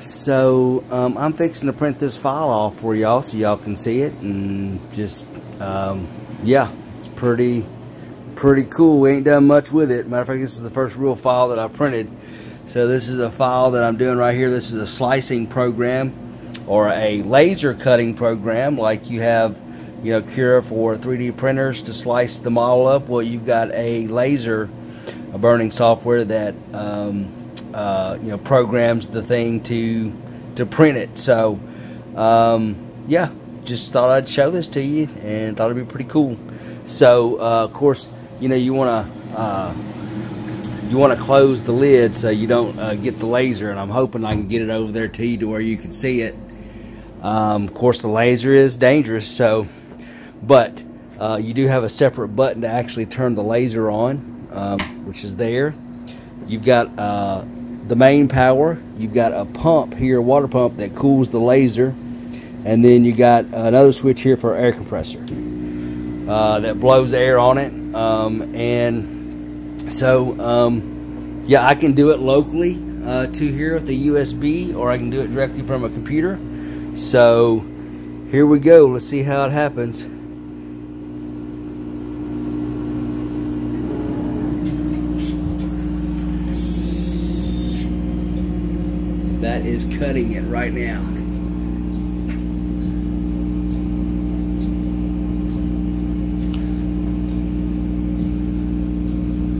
so um, I'm fixing to print this file off for y'all so y'all can see it and just um, yeah it's pretty pretty cool. We ain't done much with it. Matter of fact this is the first real file that I printed. So this is a file that I'm doing right here. This is a slicing program or a laser cutting program like you have you know Cura for 3D printers to slice the model up. Well you've got a laser a burning software that um, uh, you know programs the thing to to print it. So um, yeah, just thought I'd show this to you and thought it'd be pretty cool. So uh, of course, you know you want to uh, you want to close the lid so you don't uh, get the laser, and I'm hoping I can get it over there to you to where you can see it. Um, of course, the laser is dangerous, so but uh, you do have a separate button to actually turn the laser on, um, which is there. You've got uh, the main power. You've got a pump here, a water pump that cools the laser. And then you got another switch here for air compressor uh, that blows air on it. Um, and so, um, yeah, I can do it locally uh, to here with the USB or I can do it directly from a computer. So here we go. Let's see how it happens. That is cutting it right now.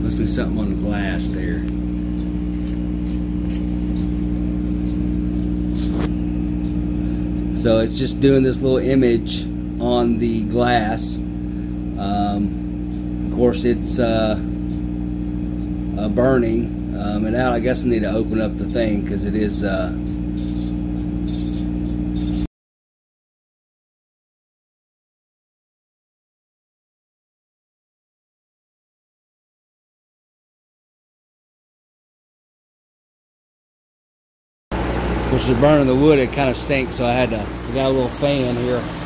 Must be something on the glass there. So it's just doing this little image on the glass. Um, of course, it's uh, uh, burning um, and now I guess I need to open up the thing because it is uh, which is burning the wood it kind of stinks so I had to I got a little fan here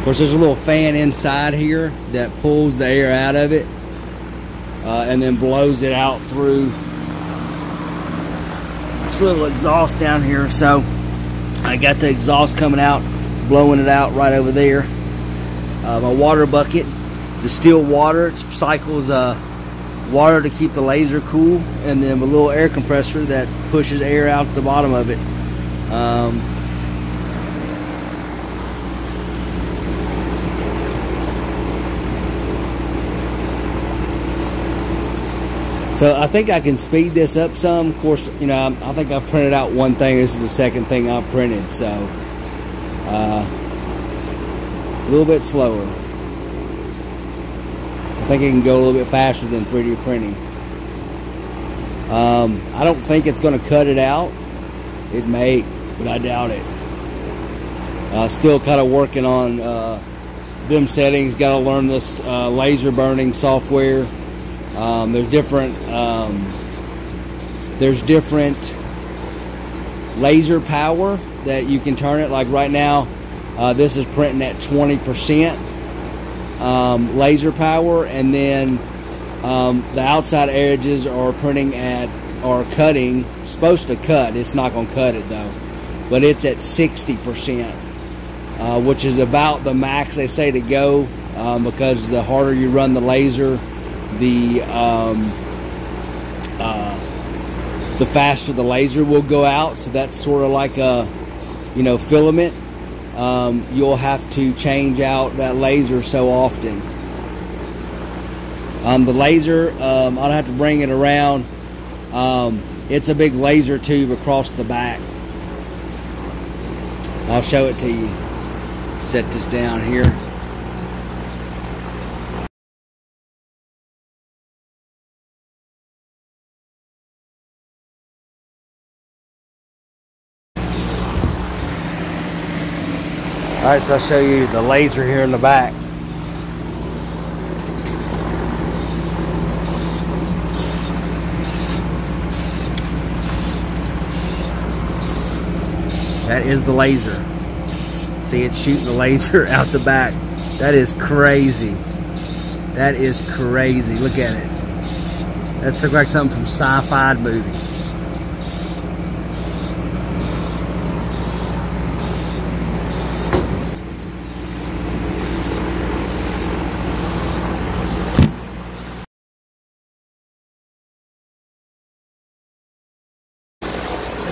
Of course, there's a little fan inside here that pulls the air out of it uh, and then blows it out through this little exhaust down here. So I got the exhaust coming out, blowing it out right over there. Uh, my water bucket, distilled water, cycles uh, water to keep the laser cool, and then a little air compressor that pushes air out the bottom of it. Um, So I think I can speed this up some. Of course, you know, I think I printed out one thing. This is the second thing I printed. So uh, a little bit slower. I think it can go a little bit faster than 3D printing. Um, I don't think it's going to cut it out. It may, but I doubt it. Uh, still kind of working on uh, them settings. Got to learn this uh, laser burning software. Um, there's different um, there's different laser power that you can turn it. Like right now, uh, this is printing at 20% um, laser power, and then um, the outside edges are printing at or cutting. Supposed to cut. It's not going to cut it though, but it's at 60%, uh, which is about the max they say to go um, because the harder you run the laser the um, uh, the faster the laser will go out. So that's sort of like a you know filament. Um, you'll have to change out that laser so often. Um, the laser, um, I'll have to bring it around. Um, it's a big laser tube across the back. I'll show it to you. Set this down here. Alright, so I'll show you the laser here in the back. That is the laser. See, it's shooting the laser out the back. That is crazy. That is crazy. Look at it. That looks like something from sci-fi movie.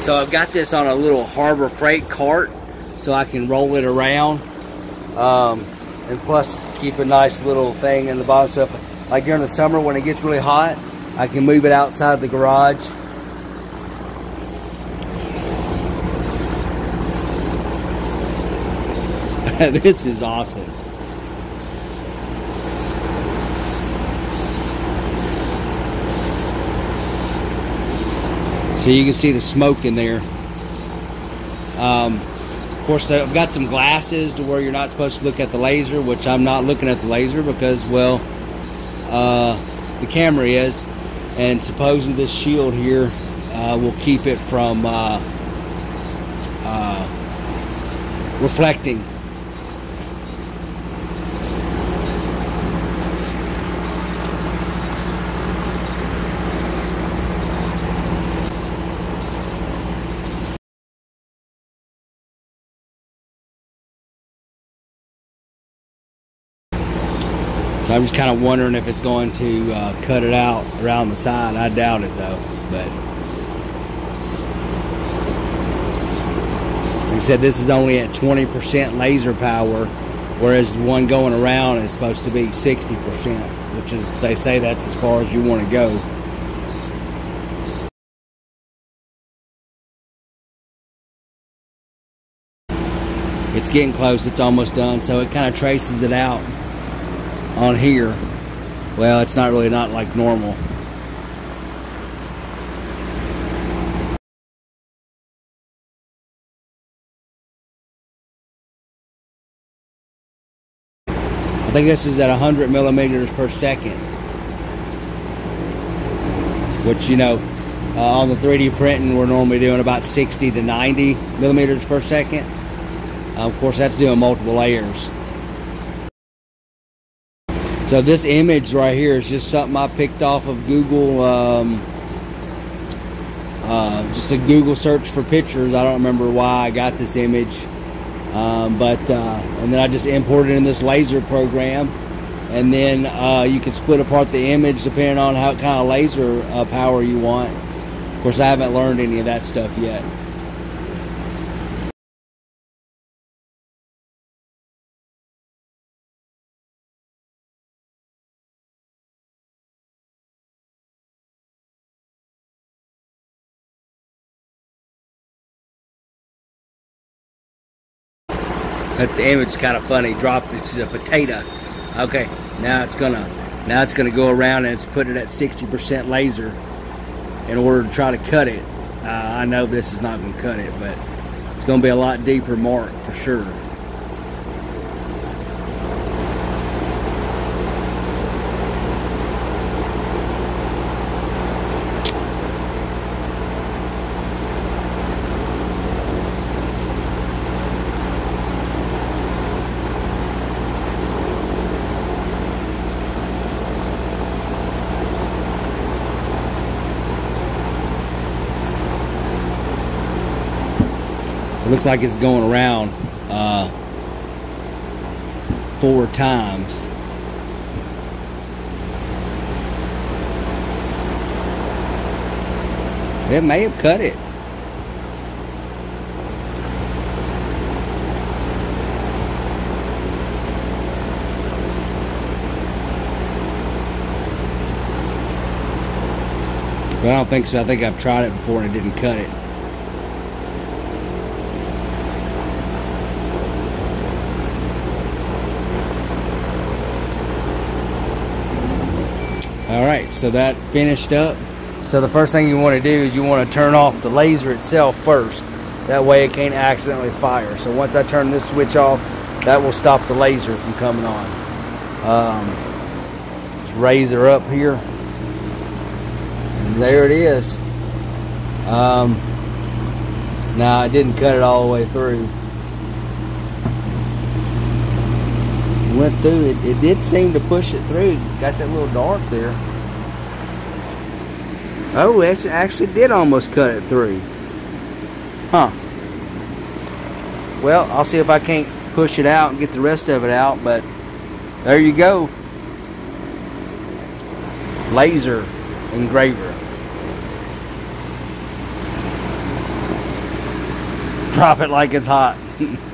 So I've got this on a little Harbor Freight cart so I can roll it around. Um, and plus keep a nice little thing in the bottom. So if, like during the summer when it gets really hot, I can move it outside the garage. this is awesome. So you can see the smoke in there. Um, of course, I've got some glasses to where you're not supposed to look at the laser, which I'm not looking at the laser because, well, uh, the camera is. And supposedly this shield here uh, will keep it from uh, uh reflecting So I'm just kind of wondering if it's going to uh, cut it out around the side. I doubt it though, but like I said, this is only at 20% laser power, whereas the one going around is supposed to be 60%, which is, they say that's as far as you want to go. It's getting close, it's almost done, so it kind of traces it out on here, well, it's not really not like normal. I think this is at 100 millimeters per second. Which, you know, uh, on the 3D printing, we're normally doing about 60 to 90 millimeters per second. Uh, of course, that's doing multiple layers. So this image right here is just something I picked off of Google, um, uh, just a Google search for pictures. I don't remember why I got this image, um, but uh, and then I just imported in this laser program, and then uh, you can split apart the image depending on how kind of laser uh, power you want. Of course, I haven't learned any of that stuff yet. That image kind of funny. Drop is a potato. Okay, now it's gonna now it's gonna go around and it's put it at 60% laser in order to try to cut it. Uh, I know this is not gonna cut it, but it's gonna be a lot deeper mark for sure. Looks like it's going around uh, four times. It may have cut it. But I don't think so. I think I've tried it before and it didn't cut it. All right, so that finished up. So the first thing you want to do is you want to turn off the laser itself first. That way it can't accidentally fire. So once I turn this switch off, that will stop the laser from coming on. Um, just raise her up here. And there it is. Um, now I didn't cut it all the way through. went through, it, it did seem to push it through. Got that little dark there. Oh, it actually did almost cut it through. Huh. Well, I'll see if I can't push it out and get the rest of it out, but there you go. Laser engraver. Drop it like it's hot.